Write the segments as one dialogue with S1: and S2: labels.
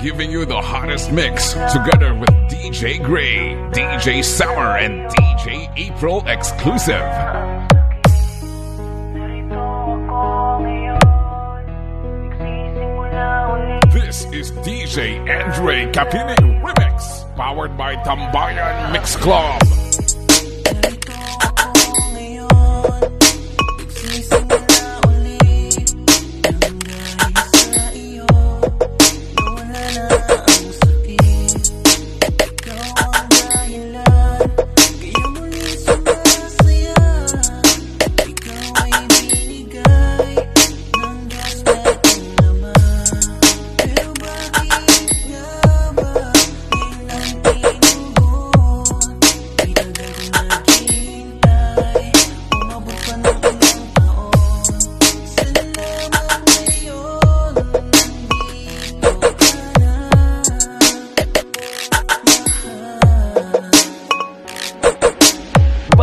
S1: giving you the hottest mix together with DJ Gray, DJ Summer, and DJ April exclusive. This is DJ Andrei Capinig Remix, powered by Tambayan Mix Club.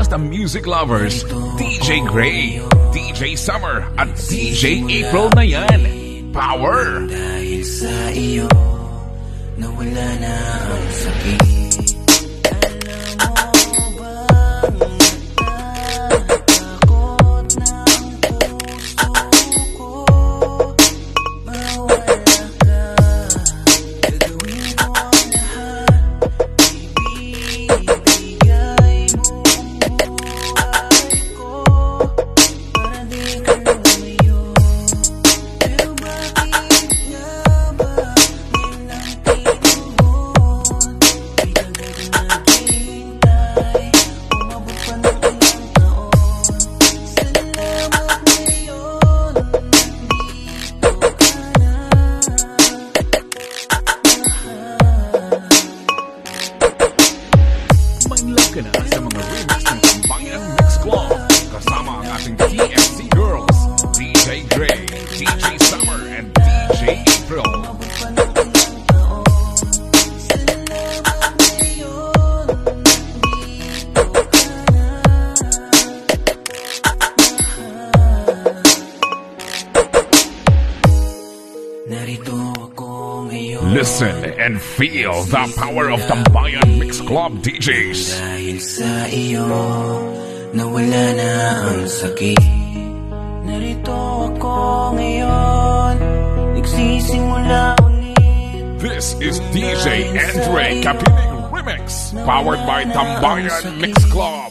S1: Basta music lovers, DJ Gray, DJ Summer, at DJ April na yan. Power!
S2: Dahil sa iyo Nawala na ang sakit ka na
S1: sa mga remix ng Tambayan Mix Club. Kasama ang ating TMC Girls, DJ Gray, DJ Summer, and DJ April.
S2: Narito ako
S1: Listen and feel the power of Tambayan Mix Club DJs.
S2: Dahil sa iyo Nawala na ang sakit Narito ako ngayon Nagsisimula ulit
S1: This is DJ Andrei Capinig Remix, powered by Tambayan Mix Club.